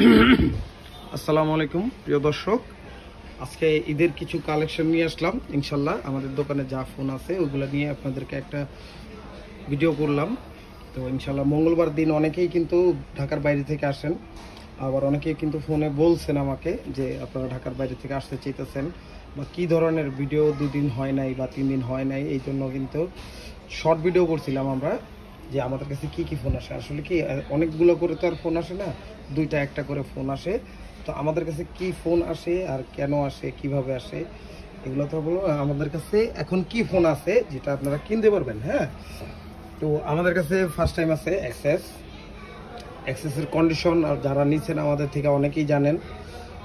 আসসালামু আলাইকুম, প্রিয় দর্শক। আজকে ঈদের কিছু কালেকশন নিয়ে আসলাম, ইনশাল্লাহ। আমাদের দোকানে যা ফোন আছে ওইগুলো নিয়ে আপনাদেরকে একটা ভিডিও করলাম। তো ইনশাল্লাহ মঙ্গলবার দিন অনেকেই কিন্তু ঢাকার বাইরে থেকে আসেন। আবার অনেকেই কিন্তু ফোনে বলছেন আমাকে যে, আপনারা ঢাকার বাইরে থেকে আসতে চাইতেছেন বা কী ধরনের ভিডিও দুদিন হয় নাই বা তিন দিন হয় নাই? এই জন্য কিন্তু শর্ট ভিডিও করছিলাম আমরা। যে আমাদের কাছে কি কি ফোন আসে? আসলে কি অনেকগুলো করে তো আর ফোন আসে না? দুইটা, একটা করে ফোন আসে। তো আমাদের কাছে কি ফোন আসে আর কেন আসে, কীভাবে আসে, এগুলো তো বলো। আমাদের কাছে এখন কি ফোন আছে যেটা আপনারা কিনতে পারবেন হ্যাঁ? তো আমাদের কাছে ফার্স্ট টাইম আছে অ্যাক্সেস অ্যাক্সেসের কন্ডিশন আর যারা নিচ্ছেন আমাদের থেকে অনেকেই জানেন।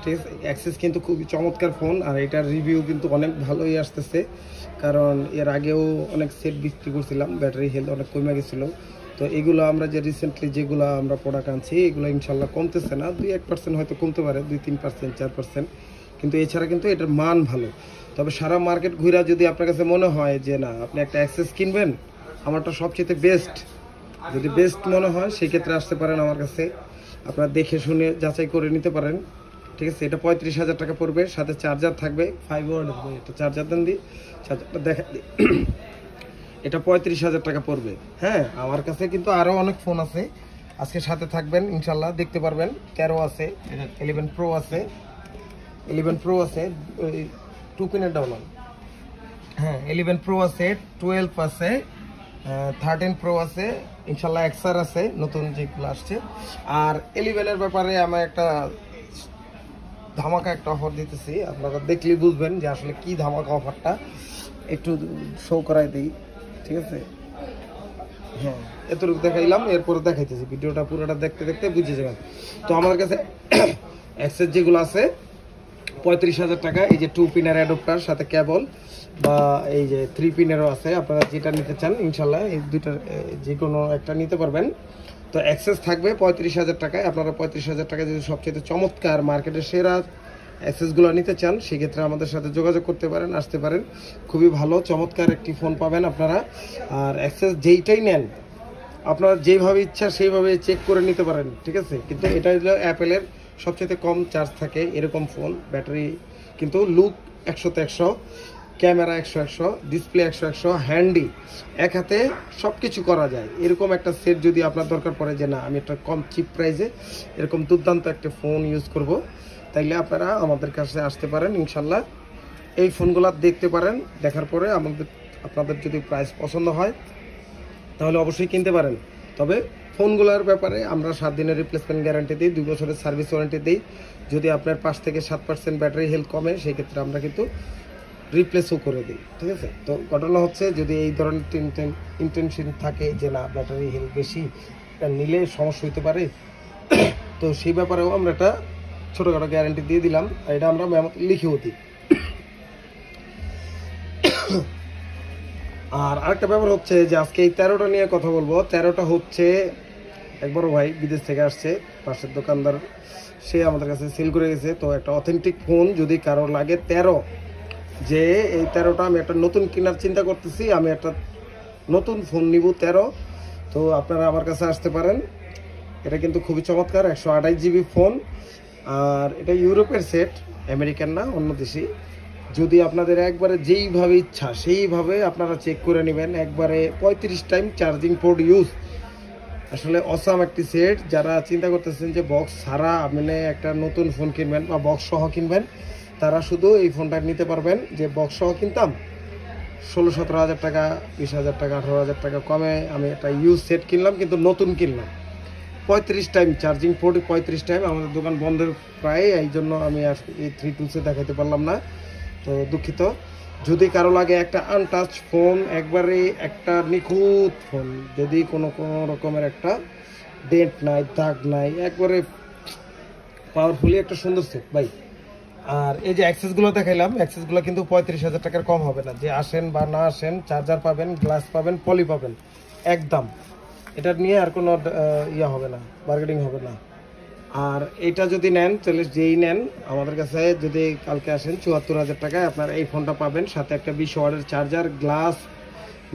ঠিক আছে অ্যাক্সেস কিন্তু খুবই চমৎকার ফোন আর এটার রিভিউ কিন্তু অনেক ভালোই আসতেছে। কারণ এর আগেও অনেক সেট বিক্রি করছিলাম ব্যাটারি হেলথ অনেক কমে গেছিল। তো এগুলো আমরা যে রিসেন্টলি যেগুলো আমরা প্রোডাক্ট আনছি, এগুলো ইনশাল্লাহ কমতেছে না। দুই এক পার্সেন্ট হয়তো কমতে পারে, দুই তিন পার্সেন্ট চার পার্সেন্ট কিন্তু এছাড়া কিন্তু এটার মান ভালো। তবে সারা মার্কেট ঘুরা যদি আপনার কাছে মনে হয় যে, না, আপনি একটা অ্যাক্সেস কিনবেন, আমারটা সবচেয়ে বেস্ট যদি বেস্ট মনে হয় সেই ক্ষেত্রে আসতে পারেন আমার কাছে। আপনারা দেখে শুনে যাচাই করে নিতে পারেন। ঠিক আছে, এটা পঁয়ত্রিশ হাজার টাকা পড়বে, সাথে চার্জার থাকবে ফাইভ ওয়ার্ডের বই এটা চার্জার দেন দিই চার্জারটা দেখা দিই এটা পঁয়ত্রিশ হাজার টাকা পড়বে। হ্যাঁ আমার কাছে কিন্তু আরও অনেক ফোন আছে। আজকে সাথে থাকবেন, ইনশাল্লাহ দেখতে পারবেন। তেরো আছে ইলেভেন প্রো আছে। ইলেভেন প্রো আছে টু পিনের ডাউন হ্যাঁ ইলেভেন প্রো আছে টুয়েলভ আছে থার্টিন প্রো আছে, ইনশাল্লাহ এক্সার আছে, নতুন যেগুলো আসছে। আর ইলেভেনের ব্যাপারে আমার একটা ধামাকা একটা অফার দিতেছি। আপনারা দেখলেই বুঝবেন যে আসলে কি ধামাকা অফারটা একটু শো করাই দিই, ঠিক আছে? হ্যাঁ এতটুকু দেখাইলাম, এরপরে দেখাইতেছি। ভিডিওটা পুরোটা দেখতে দেখতে বুঝে যাবেন। তো আমার কাছে অ্যাক্সেস যেগুলো আছে, পঁয়ত্রিশ হাজার টাকা, এই যে টু পিনের অ্যাডপ্টার সাথে কেবল বা এই যে থ্রি পিনেরও আছে। আপনারা যেটা নিতে চান, ইনশাল্লাহ এই দুইটার যে কোনো একটা নিতে পারবেন। তো অ্যাক্সেস থাকবে পঁয়ত্রিশ হাজার টাকায়। আপনারা পঁয়ত্রিশ হাজার টাকায় যদি সবচেয়ে চমৎকার মার্কেটের সেরা অ্যাক্সেসগুলো নিতে চান, সেক্ষেত্রে আমাদের সাথে যোগাযোগ করতে পারেন, আসতে পারেন। খুবই ভালো, চমৎকার একটি ফোন পাবেন আপনারা। আর অ্যাক্সেস যেইটাই নেন, আপনারা যেভাবে ইচ্ছা সেইভাবে চেক করে নিতে পারেন, ঠিক আছে? কিন্তু এটা হলো অ্যাপেলের সবচেয়ে কম চার্জ থাকে এরকম ফোন ব্যাটারি কিন্তু লুক একশোতে একশো। ক্যামেরা একশো একশো ডিসপ্লে একশো একশো হ্যান্ডি এক হাতে সব কিছু করা যায়। এরকম একটা সেট যদি আপনার দরকার পড়ে যে, না, আমি একটা কম চিপ প্রাইসে এরকম দুর্দান্ত একটা ফোন ইউজ করব, তাইলে আপনারা আমাদের কাছে আসতে পারেন, ইনশাল্লাহ। এই ফোনগুলো দেখতে পারেন, দেখার পরে আমাদের, আপনাদের যদি প্রাইস পছন্দ হয়, তাহলে অবশ্যই কিনতে পারেন। তবে ফোনগুলোর ব্যাপারে আমরা সাত দিনের রিপ্লেসমেন্ট গ্যারান্টি দিই, দুই বছরের সার্ভিস ওয়ারেন্টি দিই। যদি আপনার পাঁচ থেকে সাত পার্সেন্ট ব্যাটারি হেলথ কমে, সেক্ষেত্রে আমরা কিন্তু রিপ্লেসও করে দিই, ঠিক আছে? তো ঘটনা হচ্ছে যদি এই ধরনের ইন্টেনশন থাকে যে না ব্যাটারি হেলথ বেশি নিলে সমস্যা হতে পারে। তো সেই ব্যাপারেও আমরা একটা ছোটোখাটো গ্যারান্টি দিয়ে দিলাম, আর এটা আমরা লিখেও দিই। আর আরেকটা ব্যাপার হচ্ছে যে আজকে এই তেরোটা নিয়ে কথা বলব। তেরোটা হচ্ছে এক বড় ভাই বিদেশ থেকে আসছে, পাশের দোকানদার, সে আমাদের কাছে সেল করে গেছে তো একটা অথেন্টিক ফোন যদি কারও লাগে, তেরো যে এই তেরোটা আমি একটা নতুন কেনার চিন্তা করতেছি, আমি একটা নতুন ফোন নিব তেরো। তো আপনারা আমার কাছে আসতে পারেন। এটা কিন্তু খুবই চমৎকার, একশো আঠাশ জিবি ফোন আর এটা ইউরোপের সেট আমেরিকান না, অন্য দেশি। যদি আপনাদের একবারে যেইভাবে ইচ্ছা, সেইভাবে আপনারা চেক করে নেবেন। একবারে পঁয়ত্রিশ টাইম চার্জিং পোর্ট ইউজ আসলে অসাম একটি সেট যারা চিন্তা করতেছেন যে বক্স ছাড়া আপনি একটা নতুন ফোন কিনবেন বা বক্স সহ কিনবেন তারা শুধু এই ফোনটা নিতে পারবেন যে বক্স সহ কিনতাম। ষোলো, সতেরো হাজার টাকা, বিশ হাজার টাকা, আঠারো হাজার টাকা কমে আমি একটা ইউজ সেট কিনলাম, কিন্তু নতুন কিনলাম। পঁয়ত্রিশ টাইম চার্জিং পোর্ট পঁয়ত্রিশ টাইম আমাদের দোকান বন্ধের প্রায়, এই জন্য আমি আর এই থ্রি টুলসে দেখাতে পারলাম না। তো দুঃখিত। যদি কারও লাগে একটা আনটাচ ফোন একবারে একটা নিখুঁত ফোন যদি কোনো কোনো রকমের একটা ডেন্ট নাই, দাগ নাই, একবারে পাওয়ারফুলি একটা সুন্দর সেট ভাই। আর এই যে অ্যাক্সেসগুলো দেখাইলাম অ্যাক্সেসগুলো কিন্তু পঁয়ত্রিশ হাজার টাকার কম হবে না। যে আসেন বা না আসেন চার্জার পাবেন গ্লাস পাবেন পলি পাবেন, একদম। এটা নিয়ে আর কোনো ইয়ে হবে না বার্গেনিং হবে না। আর এটা যদি নেন, তাহলে যেই নেন, আমাদের কাছে যদি কালকে আসেন, চুয়াত্তর হাজার টাকায় আপনার এই ফোনটা পাবেন। সাথে একটা বিশ ওয়ার্ডের চার্জার গ্লাস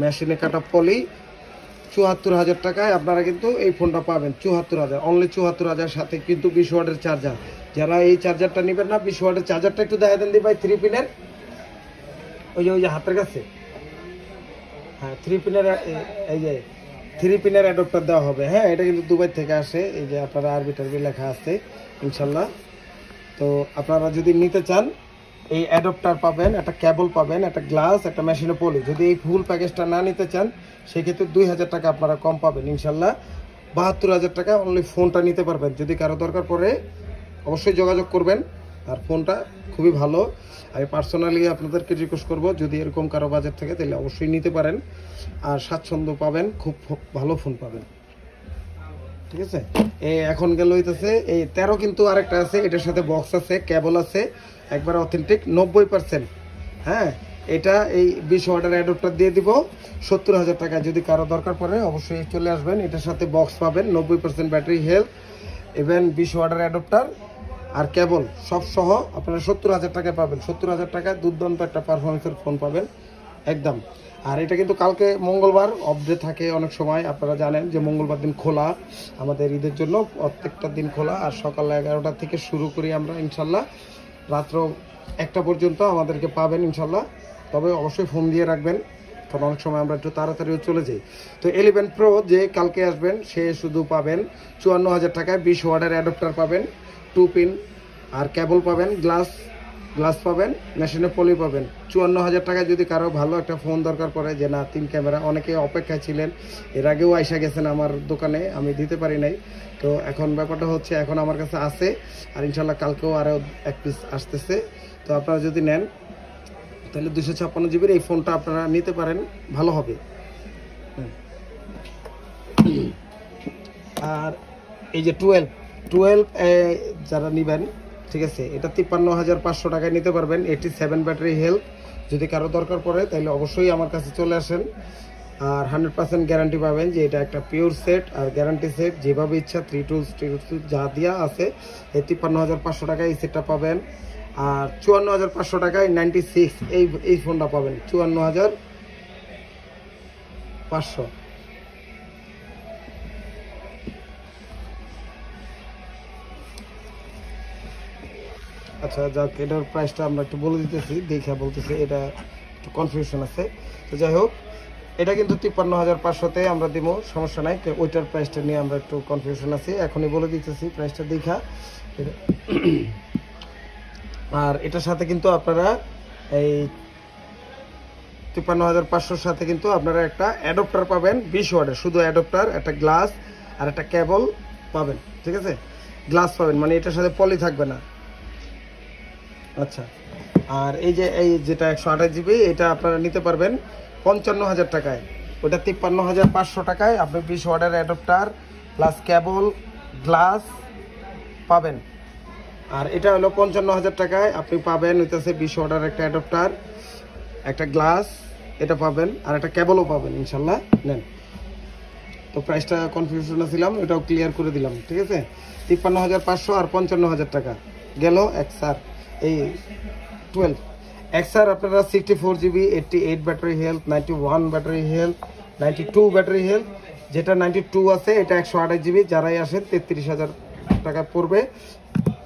মেশিনে কাটা পলি চুয়াত্তর হাজার টাকায় আপনারা কিন্তু এই ফোনটা পাবেন, চুয়াত্তর হাজার অনলি চুয়াত্তর হাজার সাথে কিন্তু বিশ ওয়াটের চার্জার যারা এই চার্জারটা নেবেন না, বিশ ওয়াটের চার্জারটা একটু দেখা দেন দি ভাই থ্রি পিনের ওই যে ওই যে হাতের কাছে? হ্যাঁ থ্রি পিনের এই যে থ্রি পিনের অ্যাডপ্টার দেওয়া হবে। হ্যাঁ এটা কিন্তু দুবাই থেকে আসে। এই যে আপনারা আরবি টারবি লেখা আছে, ইনশাল্লাহ। তো আপনারা যদি নিতে চান এই অ্যাডপ্টার পাবেন, একটা কেবল পাবেন, একটা গ্লাস একটা মেশিনে পলি। যদি এই ফুল প্যাকেজটা না নিতে চান, সেক্ষেত্রে দুই হাজার টাকা আপনারা কম পাবেন, ইনশাল্লাহ। বাহাত্তর হাজার টাকা অনলি ফোনটা নিতে পারবেন। যদি কারও দরকার পড়ে, অবশ্যই যোগাযোগ করবেন। আর ফোনটা খুবই ভালো। আমি পার্সোনালি আপনাদেরকে রিকোয়েস্ট করব, যদি এরকম কারও বাজেট থাকে, তাহলে অবশ্যই নিতে পারেন। আর স্বাচ্ছন্দ্য পাবেন, খুব ভালো ফোন পাবেন। ঠিক আছে? এই এখন গেল হইতেছে এই তেরো কিন্তু আরেকটা আছে, এটার সাথে বক্স আছে কেবল আছে, একবার অথেন্টিক নব্বই পার্সেন্ট হ্যাঁ এটা এই বিশ ওয়াটার অ্যাডপ্টার দিয়ে দিব। সত্তর হাজার টাকা যদি কারও দরকার পড়ে, অবশ্যই চলে আসবেন। এটার সাথে বক্স পাবেন, নব্বই পার্সেন্ট ব্যাটারি হেলথ ইভেন বিশ ওয়াটার অ্যাডপ্টার আর কেবল সব সহ আপনারা সত্তর হাজার টাকায় পাবেন। সত্তর হাজার টাকায় দুর্দান্ত একটা পারফরমেন্সের ফোন পাবেন, একদম। আর এটা কিন্তু কালকে মঙ্গলবার অফডে থাকে অনেক সময়। আপনারা জানেন যে মঙ্গলবার দিন খোলা, আমাদের ঈদের জন্য প্রত্যেকটা দিন খোলা। আর সকাল এগারোটা থেকে শুরু করি আমরা, ইনশাল্লাহ। রাত্র একটা পর্যন্ত আমাদেরকে পাবেন, ইনশাল্লাহ। তবে অবশ্যই ফোন দিয়ে রাখবেন, কারণ অনেক সময় আমরা একটু তাড়াতাড়িও চলে যাই। তো এলেভেন প্রো যে কালকে আসবেন, সে শুধু পাবেন চুয়ান্ন হাজার টাকায় বিশ ওয়ার্ডের অ্যাডপ্টার পাবেন টু পিন আর কেবল পাবেন গ্লাস গ্লাস পাবেন, মেশিনে পলি পাবেন। চুয়ান্ন হাজার টাকায় যদি কারও ভালো একটা ফোন দরকার পড়ে, যে না, তিন ক্যামেরা অনেকে অপেক্ষায় ছিলেন। এর আগেও আইসা গেছেন আমার দোকানে, আমি দিতে পারি নাই। তো এখন ব্যাপারটা হচ্ছে, এখন আমার কাছে আছে, আর ইনশাল্লাহ কালকেও আরও এক পিস আসতেছে। তো আপনারা যদি নেন, তাহলে দুশো ছাপ্পান্ন জিবির এই ফোনটা আপনারা নিতে পারেন, ভালো হবে। আর এই যে টুয়েলভ টুয়েলভ যারা নেবেন ঠিক আছে? এটা তিপ্পান্ন হাজার পাঁচশো টাকায় নিতে পারবেন এইটি সেভেন ব্যাটারি হেলথ যদি কারও দরকার পড়ে তাহলে অবশ্যই আমার কাছে চলে আসেন। আর হান্ড্রেড পার্সেন্ট গ্যারান্টি পাবেন যে এটা একটা পিওর সেট আর গ্যারান্টি সেট যেভাবে ইচ্ছা থ্রি টুলস থ্রি টুলস যা দিয়া আছে, এই তিপ্পান্ন হাজার পাঁচশো টাকায় এই সেটটা পাবেন। আর চুয়ান্ন হাজার পাঁচশো টাকায় নাইনটি সিক্স এই এই ফোনটা পাবেন, চুয়ান্ন হাজার পাঁচশো। আচ্ছা যাক, এটার প্রাইসটা আমরা একটু বলে দিতেছি, দেখে বলতেছি এটা একটু কনফিউশন আছে। তো যাই হোক, এটা কিন্তু তিপ্পান্ন হাজার পাঁচশোতে আমরা দিব, সমস্যা নাই। ওইটার প্রাইসটা নিয়ে আমরা একটু কনফিউশন আছি। এখনই বলে দিতেছি প্রাইসটা দেখা। আর এটার সাথে কিন্তু আপনারা এই তিপ্পান্ন হাজার পাঁচশোর সাথে কিন্তু আপনারা একটা অ্যাডপ্টার পাবেন, বিশ ওয়ার্ডের শুধু অ্যাডপ্টার একটা গ্লাস আর একটা কেবল পাবেন, ঠিক আছে? গ্লাস পাবেন মানে এটার সাথে পলি থাকবে না। আচ্ছা। আর এই যে, এই যেটা একশো আঠাশ জিবি, এটা আপনারা নিতে পারবেন পঞ্চান্ন হাজার টাকায়। ওটা তিপ্পান্ন হাজার পাঁচশো টাকায় আপনি বিশ ওয়ার্ডের অ্যাডপ্টার প্লাস কেবল, গ্লাস পাবেন। আর এটা হলো পঞ্চান্ন হাজার টাকায় আপনি পাবেন হইতেছে বিশ ওয়ার্ডের একটা অ্যাডপ্টার, একটা গ্লাস, এটা পাবেন, আর একটা কেবলও পাবেন, ইনশাল্লাহ। নেন। তো প্রাইসটা কনফিউশনে ছিলাম, এটাও ক্লিয়ার করে দিলাম, ঠিক আছে? তিপ্পান্ন হাজার পাঁচশো আর পঞ্চান্ন হাজার টাকা। গেল এক স্যার। এই টুয়েলভ এক্সার আপনারা sixty four GB eighty eight battery health ninety one battery health ninety two battery health যেটা নাইনটি টু আছে, এটা একশো আঠাশ জিবি যারাই আসেন তেত্রিশ হাজার টাকা পড়বে।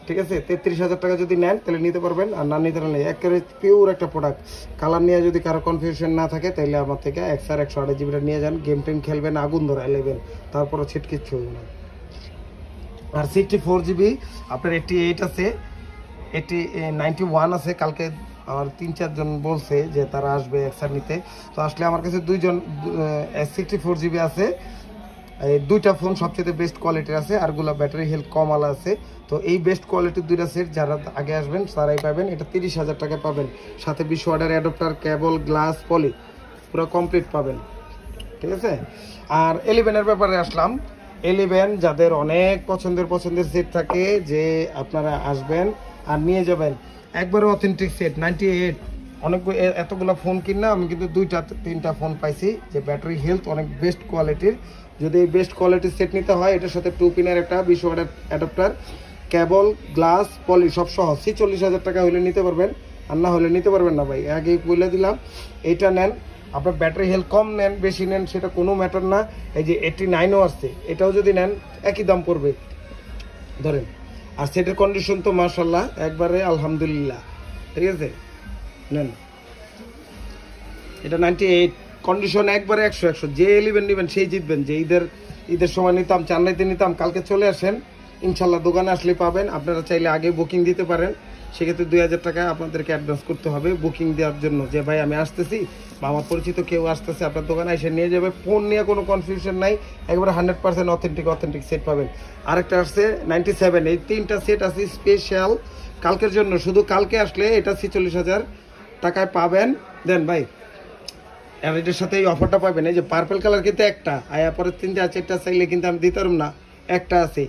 ঠিক আছে? তেত্রিশ হাজার টাকা যদি নেন, তাহলে নিতে পারবেন। আর না নিতে পারলে, একেবারে পিওর একটা প্রোডাক্ট কালার নিয়ে যদি কারও কনফিউশন না থাকে, তাহলে আমার থেকে এক্সার একশো আঠাশ জিবিটা নিয়ে যান। গেম টেম খেলবেন, আগুন ধরে এলেবেন তারপরে ছিট কিচ্ছু না। আর সিক্সটি ফোর জিবি আপনার এইটটি এইট আছে। এটি নাইনটি ওয়ান আছে। কালকে আমার তিন চারজন বলছে যে তারা আসবে এক্সার নিতে। তো আসলে আমার কাছে দুইজন সিক্সটি ফোর জিবি আছে। এই দুইটা ফোন সবচেয়ে বেস্ট কোয়ালিটির আছে আরগুলা ব্যাটারি হেলথ কম আছে। তো এই বেস্ট কোয়ালিটির দুইটা সেট যারা আগে আসবেন, তারাই পাবেন। এটা তিরিশ হাজার টাকা পাবেন। সাথে বিশ ওয়ার্ডের অ্যাডপ্টার কেবল গ্লাস পলি পুরো কমপ্লিট পাবেন। ঠিক আছে? আর এলিভেনের ব্যাপারে আসলাম। এলিভেন যাদের অনেক পছন্দের পছন্দের সেট থাকে, যে আপনারা আসবেন আর নিয়ে যাবেন। একবারে অথেন্টিক সেট নাইনটি এইট অনেক এতগুলো ফোন কিনা আমি কিন্তু দুইটা, তিনটা ফোন পাইছি যে ব্যাটারি হেলথ অনেক বেস্ট কোয়ালিটির যদি এই বেস্ট কোয়ালিটির সেট নিতে হয়, এটার সাথে টু পিনের একটা বিশ ওয়ার্ডের অ্যাডাপ্টার কেবল গ্লাস পলি সব সহ। চল্লিশ হাজার টাকা হলে নিতে পারবেন, আর না হলে নিতে পারবেন না ভাই। আগে বলে দিলাম, এইটা নেন। আপনার ব্যাটারি হেলথ কম নেন, বেশি নেন, সেটা কোনো ম্যাটার না। এই যে এইটটি নাইনও আসছে এটাও যদি নেন, একই দাম পড়বে। ধরেন। আর সেটের কন্ডিশন তো মাশাল্লাহ একবারে আলহামদুলিল্লাহ। ঠিক আছে? নেন। এটা নাইনটি এইট কন্ডিশন একবারে একশো একশো। যে নেবেন সেই জিতবেন। যে ঈদের ঈদের সময় নিতাম চান্নাইতে নিতাম, কালকে চলে আসেন ইনশাল্লাহ দোকানে আসলে পাবেন। আপনারা চাইলে আগে বুকিং দিতে পারেন। সেক্ষেত্রে দুই হাজার টাকা আপনাদেরকে অ্যাডভান্স করতে হবে বুকিং দেওয়ার জন্য। যে ভাই, আমি আসতেছি, বা আমার পরিচিত কেউ আসতেছে, আপনার দোকানে এসে নিয়ে যাবে। ফোন নিয়ে কোনো কনফিউশন নাই। একবারে hundred percent authentic authentic set পাবেন। আরেকটা আসছে নাইনটি সেভেন এই তিনটা সেট আছে স্পেশাল কালকের জন্য, শুধু কালকে আসলে এটা ছিচল্লিশ হাজার টাকায় পাবেন। দেন ভাই, আর এটার সাথে এই অফারটা পাবেন। এই যে পার্পল কালার কিন্তু একটা আয়া পরে তিনটা, চারটা চাইলে কিন্তু আমি দিতে পারব না। একটা আছে।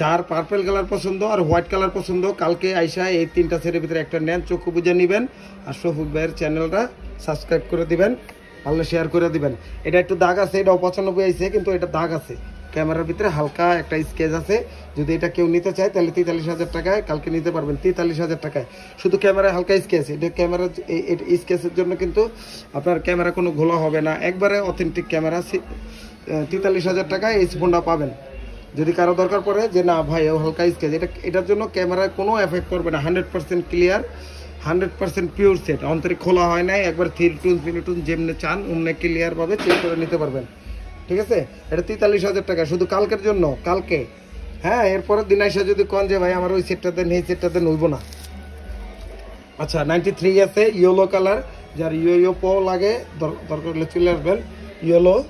যার পার্পল কালার পছন্দ আর হোয়াইট কালার পছন্দ, কালকে আইসা এই তিনটা সেটের ভিতরে একটা নেন, চক্ষু বুঝে নেবেন আর শফিক ভাইয়ের চ্যানেলটা সাবস্ক্রাইব করে দিবেন ভালো শেয়ার করে দিবেন। এটা একটু দাগ আছে, এটাও পঁচানব্বই আইসে কিন্তু এটা দাগ আছে। ক্যামেরার ভিতরে হালকা একটা স্কেচ আছে। যদি এটা কেউ নিতে চায়, তাহলে তেতাল্লিশ হাজার টাকায় কালকে নিতে পারবেন, তেতাল্লিশ হাজার টাকায়। শুধু ক্যামেরায় হালকা স্কেচ এটা ক্যামেরা স্কেচের জন্য কিন্তু আপনার ক্যামেরা কোনো ঘোলা হবে না। একবারে অথেন্টিক ক্যামেরা তেতাল্লিশ হাজার টাকায় এই ফোনটা পাবেন। যদি কারও দরকার পড়ে যে, না ভাই, ও হালকা স্কেচ। এটা, এটার জন্য ক্যামেরায় কোনো এফেক্ট করবে না। Hundred percent clear, hundred percent pure set অন্তরে খোলা হয় নাই, একবার থ্রি টুন ফিনিটুন যেমনি চান অমনি ক্লিয়ারভাবে চেক করে নিতে পারবেন। ঠিক আছে? এটা তেতাল্লিশ হাজার টাকা। শুধু কালকের জন্য, কালকে। হ্যাঁ এরপরের দিন এসে যদি কন যে, ভাই, আমার ওই সেটটা দেন, এই সেটটা দেন হইব না। আচ্ছা নাইনটি থ্রি আছে ইয়েলো কালার যার ইয়ো পো লাগে, দর- দরকার হলে চলে আসবেন। ইয়েলো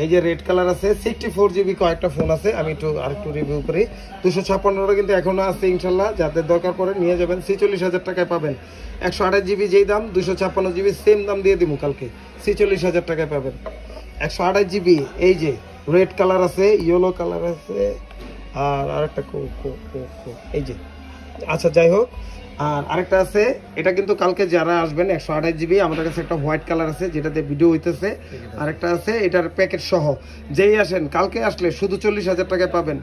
এই যে রেড কালার আছে সিক্সটি ফোর জিবি কয়েকটা ফোন আছে, আমি একটু আরেকটু রিভিউ করি। দুশো ছাপ্পান্নটা কিন্তু এখনও আছে, ইনশাল্লাহ, যাদের দরকার পড়ে নিয়ে যাবেন, ছিচল্লিশ হাজার টাকায় পাবেন। একশো আঠাশ জিবি যেই দাম, দুশো ছাপ্পান্ন জিবি সেম দাম দিয়ে দিব কালকে, ছিচল্লিশ হাজার টাকায় পাবেন। একশো আঠাশ জিবি এই যে রেড কালার আছে ইয়েলো কালার আছে, আর আরেকটা এই যে। আচ্ছা যাই হোক আর আরেকটা আছে, এটা কিন্তু কালকে যারা আসবেন, একশো আঠাশ জিবি আমাদের কাছে একটা হোয়াইট কালার আছে, যেটাতে ভিডিও হইতেছে। আরেকটা আছে, এটার প্যাকেট সহ। যেই আসেন, কালকে আসলে শুধু চল্লিশ হাজার টাকায় পাবেন।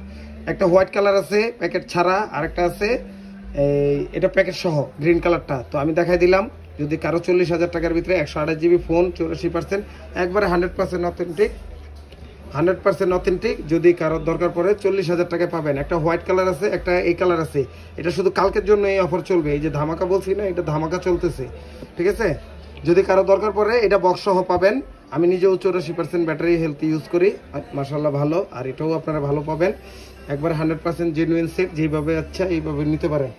একটা হোয়াইট কালার আছে প্যাকেট ছাড়া। আরেকটা আছে, এই, এটা প্যাকেট সহ গ্রিন কালারটা তো আমি দেখাই দিলাম, যদি কারও চল্লিশ হাজার টাকার ভিতরে একশো আঠাশ জিবি ফোন চৌরাশি পার্সেন্ট একবারে hundred percent authentic hundred percent authentic. যদি কারোর দরকার পড়ে চল্লিশ হাজার টাকায় পাবেন। একটা হোয়াইট কালার আছে, একটা এই কালার আছে। এটা শুধু কালকের জন্য এই অফার চলবে। এই যে ধামাকা বলছি না, এটা ধামাকা চলতেছে। ঠিক আছে? যদি কারও দরকার পড়ে, এটা বক্স সহ পাবেন। আমি নিজেও চৌরাশি পার্সেন্ট ব্যাটারি হেলথ ইউজ করি। মার্শাল্লাহ ভালো। আর এটাও আপনারা ভালো পাবেন। একবার হান্ড্রেড পার্সেন্ট জেনুইন সেট যেভাবে আচ্ছা এইভাবে নিতে পারেন।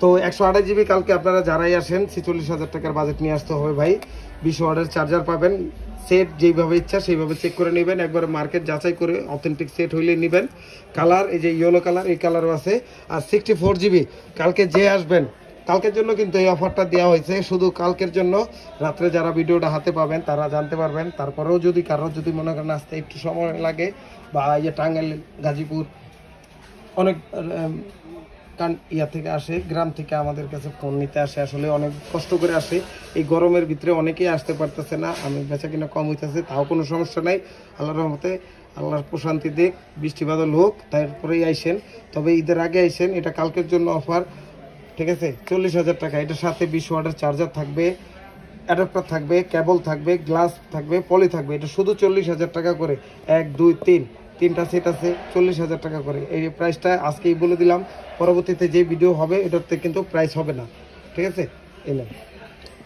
তো একশো আঠাশ জিবি কালকে আপনারা যারাই আসেন, ছিচল্লিশ হাজার টাকার বাজেট নিয়ে আসতে হবে ভাই। বিশ ওয়ার্ডের চার্জার পাবেন। সেট যেইভাবে ইচ্ছা সেইভাবে চেক করে নেবেন। একবার মার্কেট যাচাই করে অথেন্টিক সেট হইলে নেবেন। কালার এই যে ইয়েলো কালার এই কালারও আছে। আর সিক্সটি ফোর জিবি কালকে যে আসবেন, কালকের জন্য কিন্তু এই অফারটা দেওয়া হয়েছে। শুধু কালকের জন্য, রাত্রে যারা ভিডিওটা হাতে পাবেন, তারা জানতে পারবেন। তারপরেও যদি কারোর যদি মনে করেন আসতে একটু সময় লাগে, বা এই যে টাঙ্গাইল, গাজীপুর, অনেক কান ইয়া থেকে আসে, গ্রাম থেকে আমাদের কাছে ফোন নিতে আসে। আসলে অনেক কষ্ট করে আসে। এই গরমের ভিতরে অনেকেই আসতে পারতেছে না। আমি বেচা কিনা কম হইতেছে, তাও কোনো সমস্যা নাই। আল্লাহর রহমতে, আল্লাহর প্রশান্তি দিক বৃষ্টি বাদল হোক, তারপরেই আইসেন। তবে ঈদের আগে আইসেন, এটা কালকের জন্য অফার ঠিক আছে? চল্লিশ হাজার টাকা। এটার সাথে বিশ ওয়াটের চার্জার থাকবে অ্যাডাপ্টার থাকবে কেবল থাকবে গ্লাস থাকবে পলি থাকবে। এটা শুধু চল্লিশ হাজার টাকা করে। এক, দুই, তিন। তিনটা সেট আছে, চল্লিশ হাজার টাকা করে। এই প্রাইসটা আজকেই বলে দিলাম, পরবর্তীতে যে ভিডিও হবে, এটাতে কিন্তু প্রাইস হবে না। ঠিক আছে? এলাম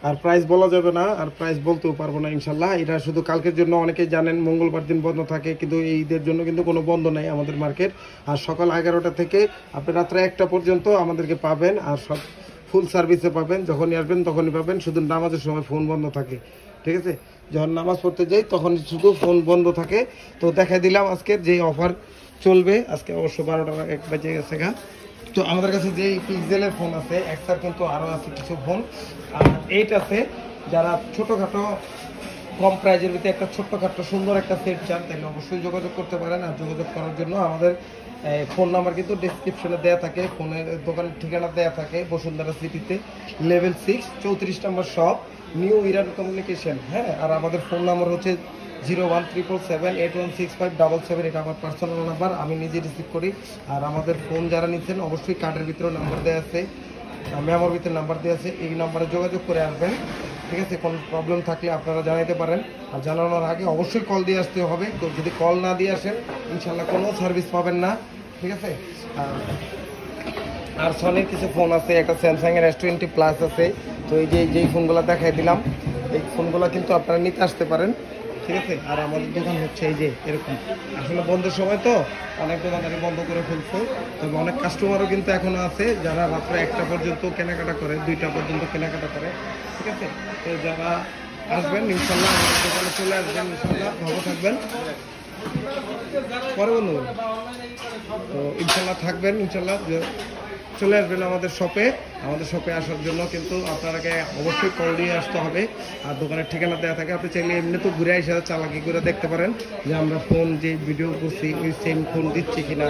আর প্রাইস বলা যাবে না, আর প্রাইস বলতেও পারব না, ইনশাল্লাহ। এটা শুধু কালকের জন্য অনেকেই জানেন, মঙ্গলবার দিন বন্ধ থাকে, কিন্তু এই ঈদের জন্য কিন্তু কোনো বন্ধ নাই আমাদের মার্কেট আর সকাল এগারোটা থেকে আপনি রাত্রে একটা পর্যন্ত আমাদেরকে পাবেন, আর সব ফুল সার্ভিসে পাবেন। যখনই আসবেন, তখনই পাবেন। শুধু নামাজের সময় ফোন বন্ধ থাকে। ঠিক আছে? যখন নামাজ পড়তে যাই, তখন শুধু ফোন বন্ধ থাকে। তো দেখা দিলাম আজকে যে অফার চলবে। আজকে অবশ্য বারোটা এক বাজে গেছে গা। তো আমাদের কাছে যে পিক্সেলের ফোন আছে এক্সার কিন্তু আরও আছে কিছু ফোন আর এইট আছে, যারা ছোটোখাটো কম প্রাইজের ভিতরে একটা ছোট্টখাটো সুন্দর একটা সেট চান, তাহলে অবশ্যই যোগাযোগ করতে পারেন আর যোগাযোগ করার জন্য আমাদের ফোন নাম্বার কিন্তু ডিসক্রিপশনে দেওয়া থাকে ফোনের দোকানের ঠিকানা দেওয়া থাকে বসুন্ধরা সিটিতে লেভেল সিক্স চৌত্রিশ নম্বর শপ নিউ ইরান কমিউনিকেশন হ্যাঁ? আর আমাদের ফোন নাম্বার হচ্ছে zero one triple seven eight one six five double seven এটা আমার পার্সোনাল নাম্বার আমি নিজে রিসিভ করি। আর আমাদের ফোন যারা নিচ্ছেন, অবশ্যই কার্ডের ভিতরে নাম্বার দেওয়া আছে মেমোর ভিতরে নাম্বার দেওয়া আছে, এই নাম্বারে যোগাযোগ করে আসবেন। ঠিক আছে, কোনো প্রবলেম থাকলে আপনারা জানাতে পারেন। আর জানানোর আগে অবশ্যই কল দিয়ে আসতে হবে। তো যদি কল না দিয়ে আসেন, ইনশাল্লাহ কোনো সার্ভিস পাবেন না। ঠিক আছে? আর সনির কিছু ফোন আছে, একটা স্যামসাংয়ের এস টোয়েন্টি প্লাস আছে। তো এই যে যেই ফোনগুলো দেখাই দিলাম, এই ফোনগুলো কিন্তু আপনারা নিতে আসতে পারেন। ঠিক আছে? আর আমাদের দোকান হচ্ছে এই যে এরকম। আসলে বন্ধের সময় তো, অনেক দোকানদারি বন্ধ করে ফেলছে। তবে অনেক কাস্টমারও কিন্তু এখনও আছে, যারা রাত্রে একটা পর্যন্ত কেনাকাটা করে, দুইটা পর্যন্ত কেনাকাটা করে। ঠিক আছে? তো যারা আসবেন, ইনশাল্লাহ আমাদের দোকানে চলে আসবেন, ইনশাল্লাহ। ভালো থাকবেন। পরে বন্ধু। তো ইনশাল্লাহ থাকবেন, ইনশাল্লাহ। চলে আসবেন আমাদের শপে আমাদের শপে আসার জন্য, কিন্তু আপনাকে অবশ্যই কল দিয়ে আসতে হবে। আর দোকানের ঠিকানা দেওয়া থাকে, আপনি চাইলে এমনি তো ঘুরে এসে চালাকি করে দেখতে পারেন যে আমরা ফোন যে ভিডিও করছি, ওই সেম ফোন দিচ্ছি কিনা।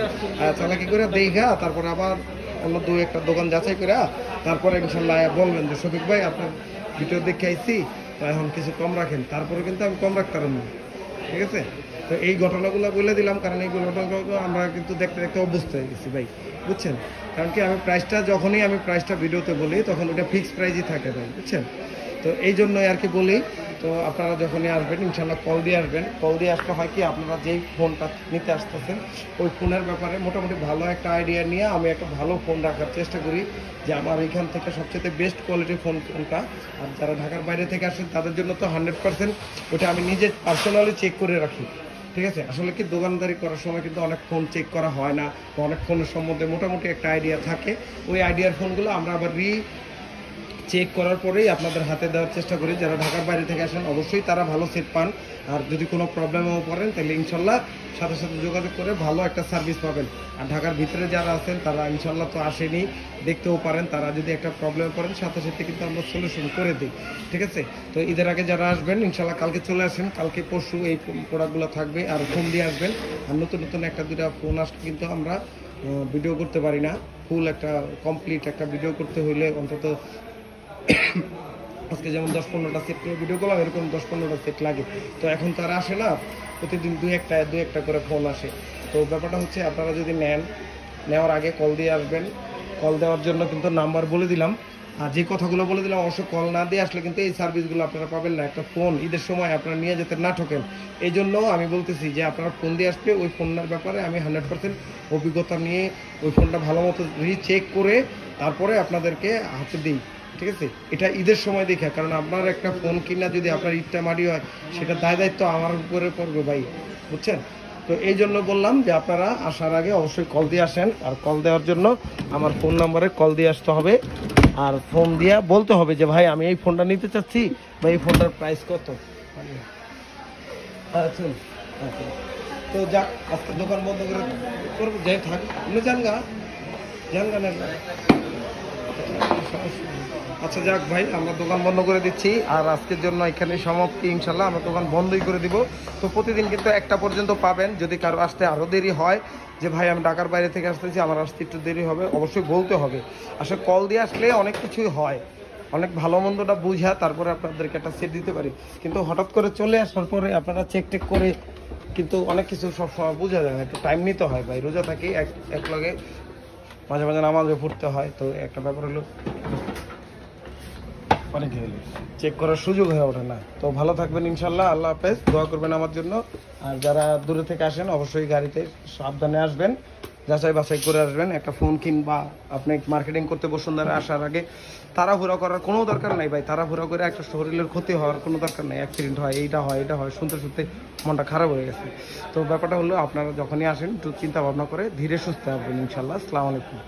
চালাকি করে দেখা, তারপরে আবার অন্য দু একটা দোকান যাচাই করে, তারপরে ইনশাল্লাহ বলবেন যে, শফিক ভাই, আপনার ভিডিও দেখে আইছি। তো এখন কিছু কম রাখেন, তারপরে কিন্তু আমি কম রাখতে না। ঠিক আছে? তো এই ঘটনাগুলো বলে দিলাম, কারণ এই ঘটনাগুলো আমরা কিন্তু দেখতে দেখতে অভ্যস্ত হয়ে গেছি ভাই, বুঝছেন? কারণ কি আমি প্রাইসটা যখনই আমি প্রাইসটা ভিডিওতে বলি, তখন ওটা ফিক্সড প্রাইসই থাকে ভাই, বুঝছেন? তো এই জন্যই আর কি বলি, তো আপনারা যখনই আসবেন ইনশাল্লাহ কল দিয়ে আসবেন। কল দিয়ে আসতে হয় কি, আপনারা যেই ফোনটা নিতে আসতেছেন, ওই ফোনের ব্যাপারে মোটামুটি ভালো একটা আইডিয়া নিয়ে আমি একটা ভালো ফোন রাখার চেষ্টা করি, যে আমার এখান থেকে সবচেয়ে বেস্ট কোয়ালিটির ফোন কোনটা। আর যারা ঢাকার বাইরে থেকে আসেন, তাদের জন্য তো হান্ড্রেড পার্সেন্ট ওটা আমি নিজে পার্সোনালি চেক করে রাখি। ঠিক আছে? আসলে কি, দোকানদারি করার সময় কিন্তু অনেক ফোন চেক করা হয় না, বা অনেক ফোনের সম্বন্ধে মোটামুটি একটা আইডিয়া থাকে। ওই আইডিয়ার ফোনগুলো আমরা আবার রি চেক করার পরেই আপনাদের হাতে দেওয়ার চেষ্টা করি। যারা ঢাকার বাইরে থেকে আসেন, অবশ্যই তারা ভালো সেট পান। আর যদি কোনো প্রবলেমেও পড়েন, তাহলে ইনশাল্লাহ সাথে সাথে যোগাযোগ করে ভালো একটা সার্ভিস পাবেন। আর ঢাকার ভিতরে যারা আছেন, তারা ইনশাল্লাহ তো আসেনি, দেখতেও পারেন। তারা যদি একটা প্রবলেমে পড়েন, সাথে সাথে কিন্তু আমরা সলিউশন করে দিই। ঠিক আছে? তো ঈদের আগে যারা আসবেন, ইনশাল্লাহ কালকে চলে আসেন। কালকে, পরশু এই প্রোডাক্টগুলো থাকবে। আর ফোন দিয়ে আসবেন। আর নতুন নতুন একটা দুটা ফোন আসলে কিন্তু আমরা ভিডিও করতে পারি না। ফুল একটা কমপ্লিট একটা ভিডিও করতে হইলে অন্তত আজকে যেমন দশ পনেরোটা সেট নিয়ে ভিডিও করলাম, এরকম দশ পনেরোটা সেট লাগে। তো এখন তারা আসে না, প্রতিদিন দুই একটা দুই একটা করে ফোন আসে। তো ব্যাপারটা হচ্ছে আপনারা যদি নেন, নেওয়ার আগে কল দিয়ে আসবেন। কল দেওয়ার জন্য কিন্তু নাম্বার বলে দিলাম। আর যে কথাগুলো বলে দিলাম, অবশ্য কল না দিয়ে আসলে কিন্তু এই সার্ভিসগুলো আপনারা পাবেন না। একটা ফোন ঈদের সময় আপনারা নিয়ে যেতে না ঠকেন। এই জন্য আমি বলতেছি যে আপনারা ফোন দিয়ে আসলে ওই ফোনের ব্যাপারে আমি হান্ড্রেড পার্সেন্ট অভিজ্ঞতা নিয়ে ওই ফোনটা ভালো মতো চেক করে তারপরে আপনাদেরকে হাতে দিই। ঠিক আছে? এটা ঈদের সময় দেখে, কারণ আপনার একটা ফোন কিনা যদি আপনার ঈদটা মারি হয়, সেটা দায় দায়িত্ব আমার উপরে পড়বে ভাই, বুঝছেন? তো এই জন্য বললাম যে আপনারা আসার আগে অবশ্যই কল দিয়ে আসেন, আর কল দেওয়ার জন্য আমার ফোন নাম্বারে কল দিয়ে আসতে হবে, আর ফোন দিয়ে বলতে হবে যে, ভাই, আমি এই ফোনটা নিতে চাচ্ছি, বা এই ফোনটার প্রাইস কত? আচ্ছা। আচ্ছা। তো যাক, আজকে দোকান বন্ধ করে করব, যাই থাক। যান গা। যান না আচ্ছা যাক ভাই, আমরা দোকান বন্ধ করে দিচ্ছি। আর আজকের জন্য এখানে সমাপ্তি, ইনশাল্লাহ। আমরা দোকান বন্ধই করে দিব। তো প্রতিদিন কিন্তু একটা পর্যন্ত পাবেন, যদি কারও আসতে আরও দেরি হয়। যে ভাই, আমি ঢাকার বাইরে থেকে আসতেছি, আমার আসতে একটু দেরি হবে, অবশ্যই বলতে হবে। আসলে কল দিয়ে আসলে অনেক কিছুই হয়। অনেক ভালো মন্দটা বুঝা, তারপরে আপনাদেরকে একটা সেট দিতে পারি। কিন্তু হঠাৎ করে চলে আসার পরে আপনারা চেক টেক করে কিন্তু অনেক কিছু সবসময় বোঝা যায় না। একটু টাইম নিতে হয় ভাই, রোজা থাকি, এক এক লগে মাঝে মাঝে নামাজে পড়তে হয় তো একটা ব্যাপার হলো অনেক হলো চেক করার সুযোগ হয়ে ওঠে না। তো ভালো থাকবেন ইনশাল্লাহ আল্লাহ হাফেজ দোয়া করবেন আমার জন্য। আর যারা দূরে থেকে আসেন অবশ্যই গাড়িতে সাবধানে আসবেন। যাচাই বাছাই করে আসবেন, একটা ফোন কিংবা আপনি মার্কেটিং করতে বসুন্ধরা আসার আগে। তাড়াহুড়া করার কোনো দরকার নাই ভাই, তাড়াহুড়া করে একটা শরীরের ক্ষতি হওয়ার কোনো দরকার নাই। অ্যাক্সিডেন্ট হয়, এইটা হয়, এটা হয়, শুনতে শুনতে মনটা খারাপ হয়ে গেছে। তো ব্যাপারটা হলো আপনারা যখনই আসেন, একটু চিন্তা ভাবনা করে ধীরে সুস্থে আসবেন ইনশাল্লাহ আসসালামু আলাইকুম।